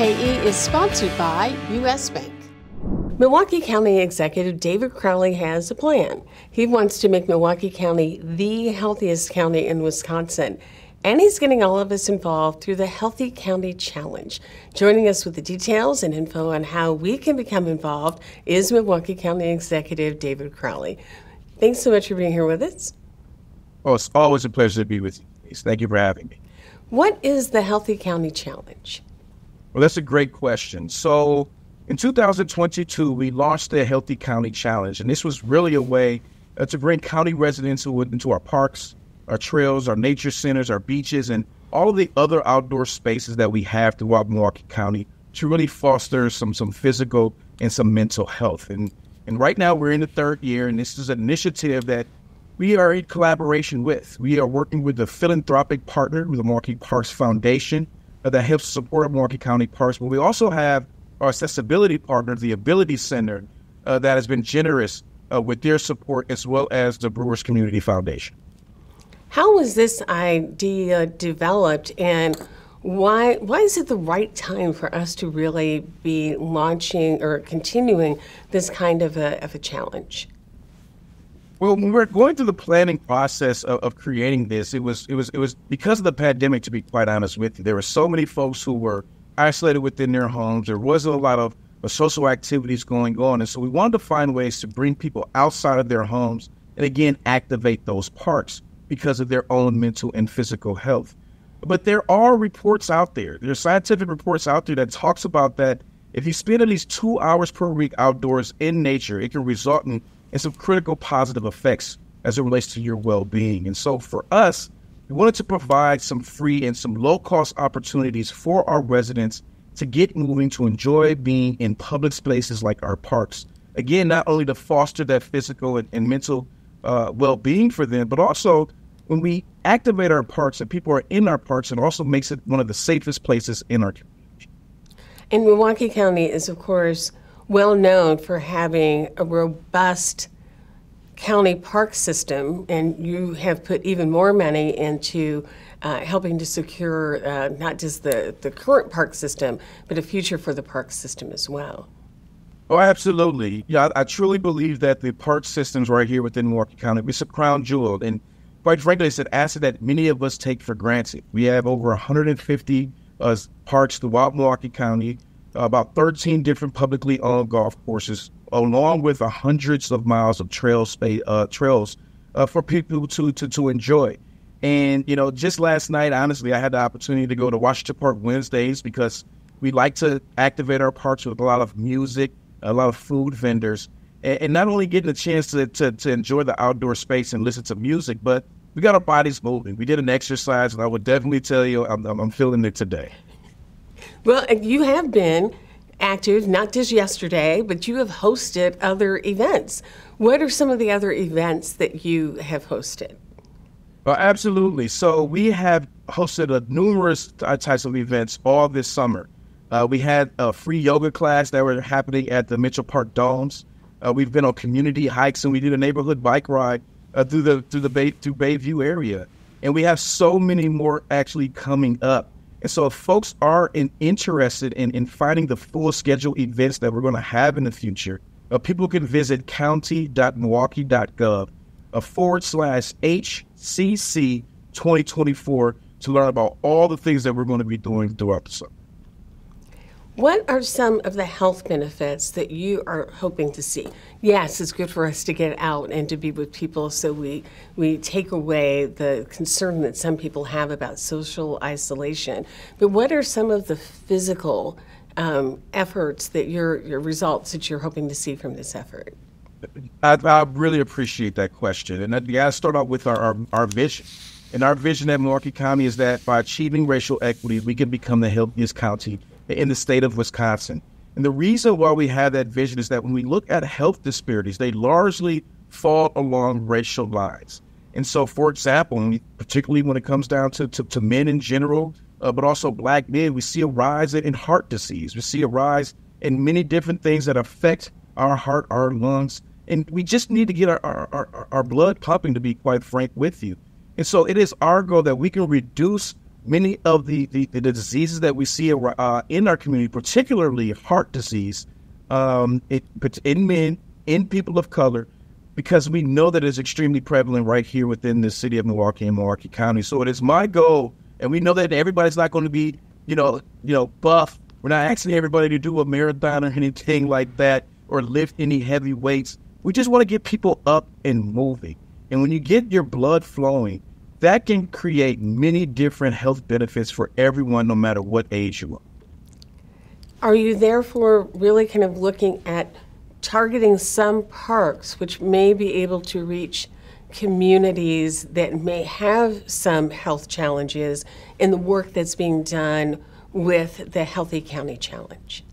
Connect MKE is sponsored by U.S. Bank. Milwaukee County Executive David Crowley has a plan. He wants to make Milwaukee County the healthiest county in Wisconsin. And he's getting all of us involved through the Healthy County Challenge. Joining us with the details and info on how we can become involved is Milwaukee County Executive David Crowley. Thanks so much for being here with us. Oh, it's always a pleasure to be with you. Thank you for having me. What is the Healthy County Challenge? Well, that's a great question. So, in 2022, we launched the Healthy County Challenge, and this was really a way uh, to bring county residents into our parks, our trails, our nature centers, our beaches, and all of the other outdoor spaces that we have throughout Milwaukee County to really foster some some physical and some mental health. And and right now we're in the third year, and this is an initiative that we are in collaboration with. We are working with a philanthropic partner with the Milwaukee Parks Foundation that helps support Milwaukee County Parks. But we also have our accessibility partner, the Ability Center, uh, that has been generous uh, with their support, as well as the Brewers Community Foundation. How was this idea developed, and why why is it the right time for us to really be launching or continuing this kind of a, of a challenge? Well, when we were going through the planning process of, of, creating this, it was it was it was because of the pandemic. To be quite honest with you, there were so many folks who were isolated within their homes. There wasn't a lot of social activities going on, and so we wanted to find ways to bring people outside of their homes and again activate those parks because of their own mental and physical health. But there are reports out there. There are scientific reports out there that talks about that if you spend at least two hours per week outdoors in nature, it can result in and some critical positive effects as it relates to your well being. And so for us, we wanted to provide some free and some low cost opportunities for our residents to get moving to enjoy being in public spaces like our parks. Again, not only to foster that physical and, and mental uh, well being for them, but also when we activate our parks and people are in our parks, it also makes it one of the safest places in our community. And Milwaukee County is, of course, well known for having a robust county park system, and you have put even more money into uh, helping to secure uh, not just the, the current park system, but a future for the park system as well. Oh, absolutely. Yeah, I, I truly believe that the park systems right here within Milwaukee County, it's a crown jewel. And quite frankly, it's an asset that many of us take for granted. We have over 150 uh, parks throughout Milwaukee County about 13 different publicly owned golf courses, along with hundreds of miles of trail space, uh, trails uh, for people to, to to enjoy. And you know, just last night, honestly, I had the opportunity to go to Washington Park Wednesdays because we like to activate our parks with a lot of music, a lot of food vendors, and, and not only getting a chance to, to, to enjoy the outdoor space and listen to music, but we got our bodies moving. We did an exercise, and I would definitely tell you, I'm, I'm feeling it today. Well, you have been active, not just yesterday, but you have hosted other events. What are some of the other events that you have hosted? Well, absolutely. So we have hosted a numerous types of events all this summer. Uh, we had a free yoga class that were happening at the Mitchell Park Domes. Uh, we've been on community hikes and we did a neighborhood bike ride uh, through the through the Bay, through Bayview area, and we have so many more actually coming up. And so, if folks are in, interested in, in finding the full schedule events that we're going to have in the future, uh, people can visit county.milwaukee.gov uh, forward slash HCC 2024 to learn about all the things that we're going to be doing throughout the summer. What are some of the health benefits that you are hoping to see? Yes, it's good for us to get out and to be with people so we, we take away the concern that some people have about social isolation. But what are some of the physical um, efforts that your, your results that you're hoping to see from this effort? I, I really appreciate that question. And I got to start out with our, our, our vision. And our vision at Milwaukee County is that by achieving racial equity, we can become the healthiest county in the state of Wisconsin. And the reason why we have that vision is that when we look at health disparities, they largely fall along racial lines. And so, for example, particularly when it comes down to, to, to men in general, uh, but also black men, we see a rise in heart disease. We see a rise in many different things that affect our heart, our lungs. And we just need to get our, our, our, our blood pumping, to be quite frank with you. And so, it is our goal that we can reduce many of the, the, the diseases that we see uh, in our community, particularly heart disease, um, it, in men, in people of color, because we know that it's extremely prevalent right here within the city of Milwaukee and Milwaukee County. So it is my goal, and we know that everybody's not going to be, you know, you know, buff. We're not asking everybody to do a marathon or anything like that or lift any heavy weights. We just want to get people up and moving. And when you get your blood flowing, that can create many different health benefits for everyone, no matter what age you are. Are you therefore really kind of looking at targeting some parks which may be able to reach communities that may have some health challenges in the work that's being done with the Healthy County Challenge?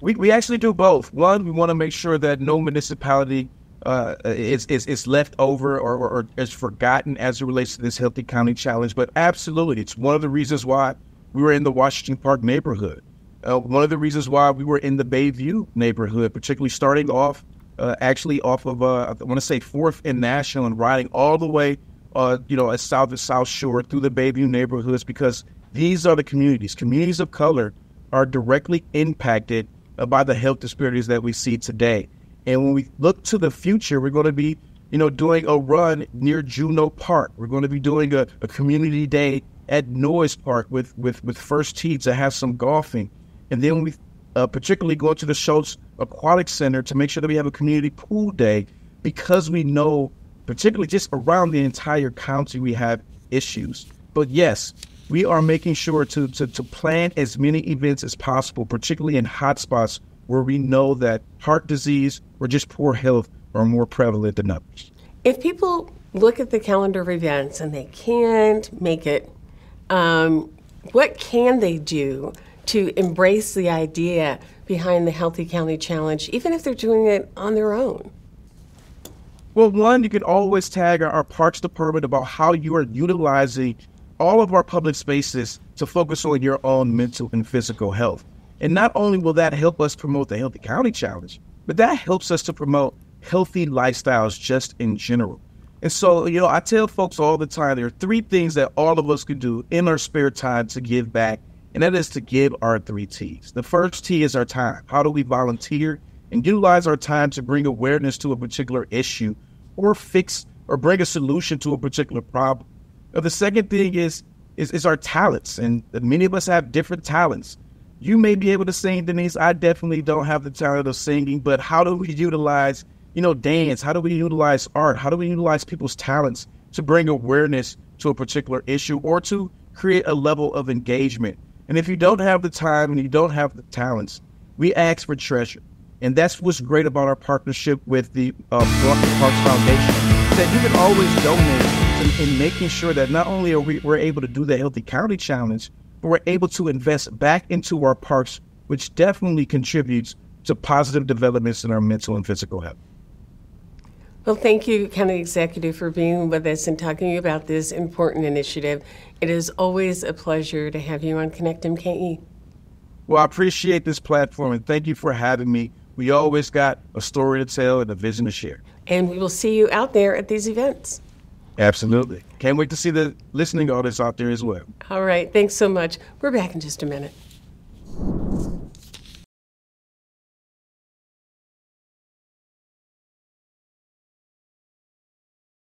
We, we actually do both. One, we want to make sure that no municipality uh, is, is, is left over or, or, or, is forgotten as it relates to this Healthy County Challenge. But absolutely, it's one of the reasons why we were in the Washington Park neighborhood. Uh, one of the reasons why we were in the Bayview neighborhood, particularly starting off, uh, actually off of, uh, I want to say Fourth and National, and riding all the way, uh, you know, as south to South Shore through the Bayview neighborhoods, because these are the communities. Communities of color are directly impacted uh, by the health disparities that we see today. And when we look to the future, we're going to be, you know, doing a run near Juneau Park. We're going to be doing a, a community day at Noyes Park with, with, with First Tee to have some golfing. And then we uh, particularly go to the Schultz Aquatic Center to make sure that we have a community pool day because we know, particularly just around the entire county, we have issues. But yes, we are making sure to, to, to plan as many events as possible, particularly in hotspots where we know that heart disease or just poor health are more prevalent than others. If people look at the calendar of events and they can't make it, um, what can they do to embrace the idea behind the Healthy County Challenge, even if they're doing it on their own? Well, one, you can always tag our parks department about how you are utilizing all of our public spaces to focus on your own mental and physical health. And not only will that help us promote the Healthy County Challenge, but that helps us to promote healthy lifestyles just in general. And so, you know, I tell folks all the time there are three things that all of us can do in our spare time to give back, and that is to give our three T's. The first T is our time. How do we volunteer and utilize our time to bring awareness to a particular issue or fix or bring a solution to a particular problem? The second thing is, is, is our talents, and many of us have different talents you may be able to sing, Denise. I definitely don't have the talent of singing, but how do we utilize, you know, dance? How do we utilize art? How do we utilize people's talents to bring awareness to a particular issue or to create a level of engagement? And if you don't have the time and you don't have the talents, we ask for treasure. And that's what's great about our partnership with the uh, Parks Foundation, that you can always donate in making sure that not only are we we're able to do the Healthy County Challenge, we're able to invest back into our parks, which definitely contributes to positive developments in our mental and physical health. Well, thank you, County Executive, for being with us and talking about this important initiative. It is always a pleasure to have you on Connect MKE. Well, I appreciate this platform and thank you for having me. We always got a story to tell and a vision to share. And we will see you out there at these events. Absolutely. Can't wait to see the listening audience out there as well. All right. Thanks so much. We're back in just a minute.